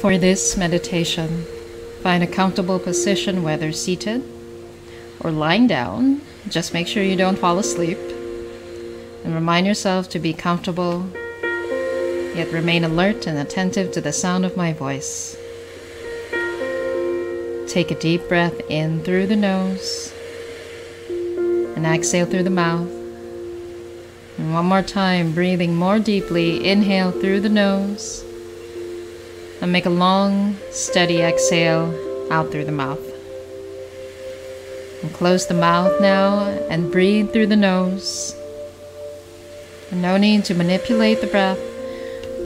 For this meditation, find a comfortable position, whether seated or lying down. Just make sure you don't fall asleep. And remind yourself to be comfortable, yet remain alert and attentive to the sound of my voice. Take a deep breath in through the nose and exhale through the mouth. And one more time, breathing more deeply, inhale through the nose and make a long, steady exhale out through the mouth. And close the mouth now and breathe through the nose. And no need to manipulate the breath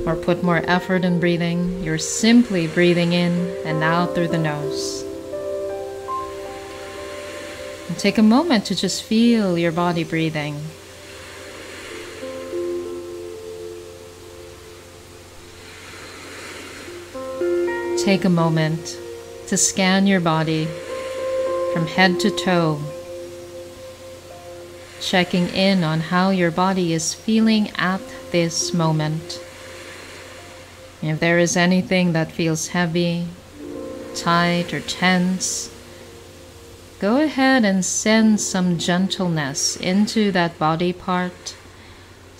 or put more effort in breathing. You're simply breathing in and out through the nose. And take a moment to just feel your body breathing. Take a moment to scan your body from head to toe, checking in on how your body is feeling at this moment. If there is anything that feels heavy, tight, or tense, go ahead and send some gentleness into that body part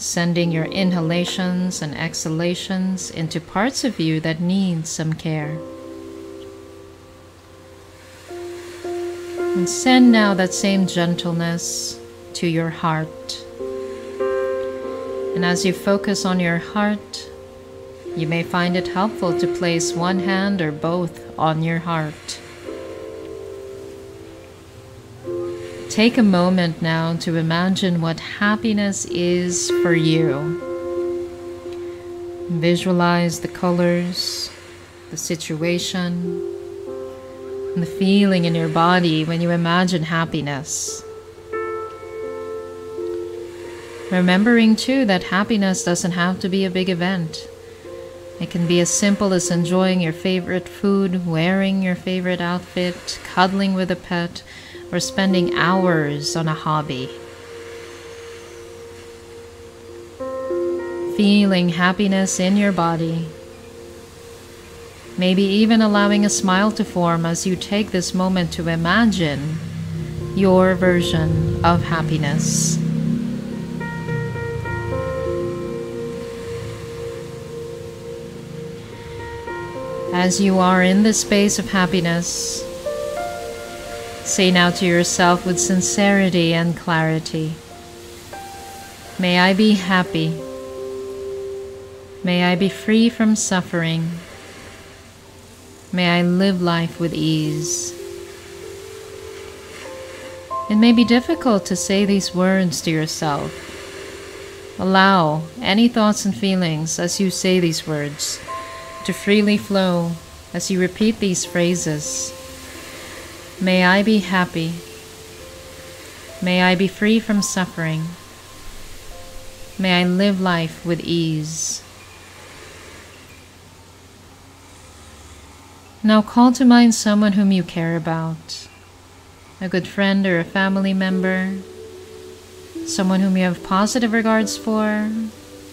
sending your inhalations and exhalations into parts of you that need some care. And send now that same gentleness to your heart. And as you focus on your heart, you may find it helpful to place one hand or both on your heart. Take a moment now to imagine what happiness is for you. Visualize the colors, the situation, and the feeling in your body when you imagine happiness. Remembering too that happiness doesn't have to be a big event. It can be as simple as enjoying your favorite food, wearing your favorite outfit, cuddling with a pet, or spending hours on a hobby. Feeling happiness in your body. Maybe even allowing a smile to form as you take this moment to imagine your version of happiness. As you are in the space of happiness, Say now to yourself with sincerity and clarity May I be happy. May I be free from suffering. May I live life with ease. It may be difficult to say these words to yourself. Allow any thoughts and feelings as you say these words to freely flow as you repeat these phrases. May I be happy. May I be free from suffering. May I live life with ease. Now call to mind someone whom you care about a good friend or a family member, someone whom you have positive regards for,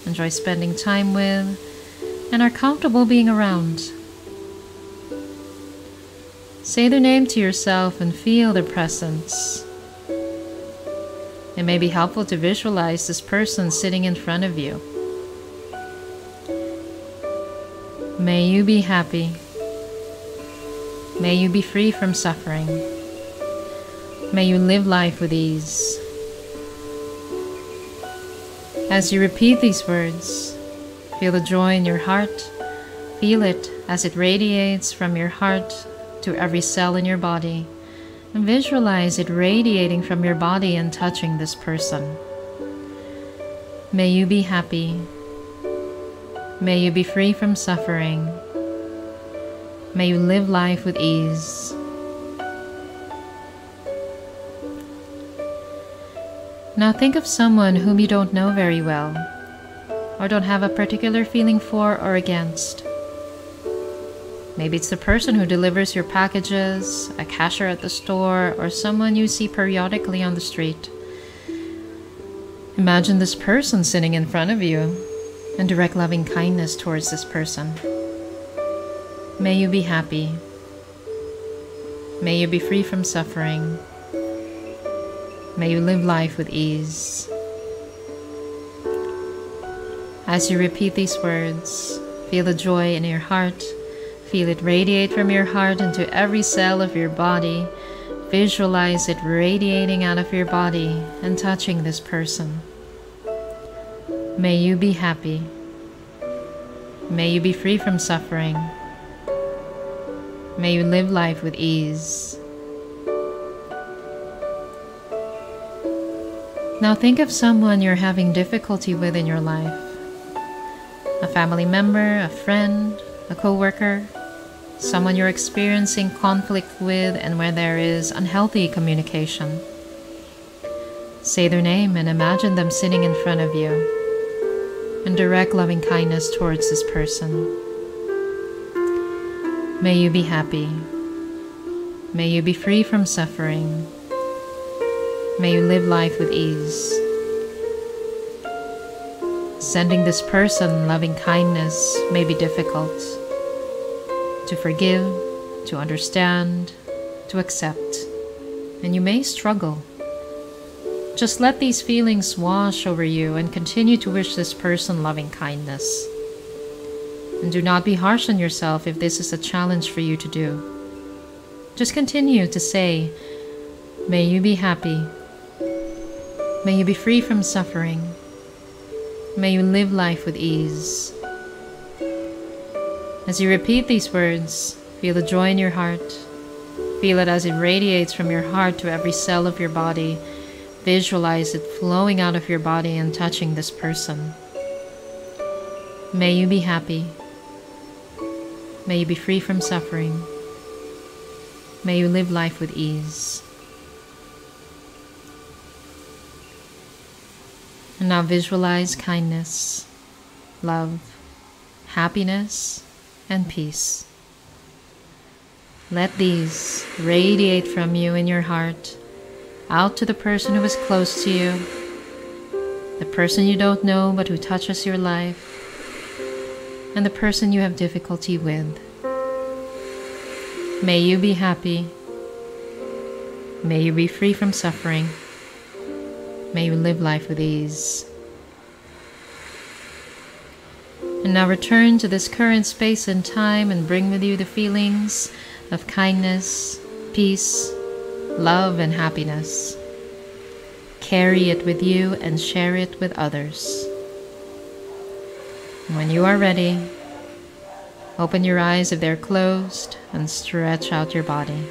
enjoy spending time with, and are comfortable being around. Say their name to yourself and feel their presence. It may be helpful to visualize this person sitting in front of you. May you be happy. May you be free from suffering. May you live life with ease. As you repeat these words, feel the joy in your heart. Feel it as it radiates from your heart to every cell in your body visualize it radiating from your body and touching this person. May you be happy. May you be free from suffering. May you live life with ease. Now think of someone whom you don't know very well or don't have a particular feeling for or against. Maybe it's the person who delivers your packages, a cashier at the store, or someone you see periodically on the street. Imagine this person sitting in front of you and direct loving kindness towards this person. May you be happy. May you be free from suffering. May you live life with ease. As you repeat these words, feel the joy in your heart. Feel it radiate from your heart into every cell of your body. Visualize it radiating out of your body and touching this person. May you be happy. May you be free from suffering. May you live life with ease. Now think of someone you're having difficulty with in your life. A family member, a friend, a coworker, someone you're experiencing conflict with and where there is unhealthy communication. Say their name and imagine them sitting in front of you and direct loving kindness towards this person. May you be happy. May you be free from suffering. May you live life with ease. Sending this person loving kindness may be difficult. To forgive, to understand, to accept, and you may struggle. Just let these feelings wash over you and continue to wish this person loving kindness. And do not be harsh on yourself if this is a challenge for you to do. Just continue to say, May you be happy. May you be free from suffering. May you live life with ease. As you repeat these words, feel the joy in your heart. Feel it as it radiates from your heart to every cell of your body. Visualize it flowing out of your body and touching this person. May you be happy. May you be free from suffering. May you live life with ease. And now visualize kindness, love, happiness, and peace. Let these radiate from you in your heart out to the person who is close to you, the person you don't know but who touches your life, and the person you have difficulty with. May you be happy. May you be free from suffering. May you live life with ease. And now return to this current space and time and bring with you the feelings of kindness, peace, love, and happiness. Carry it with you and share it with others. When you are ready, open your eyes if they're closed and stretch out your body.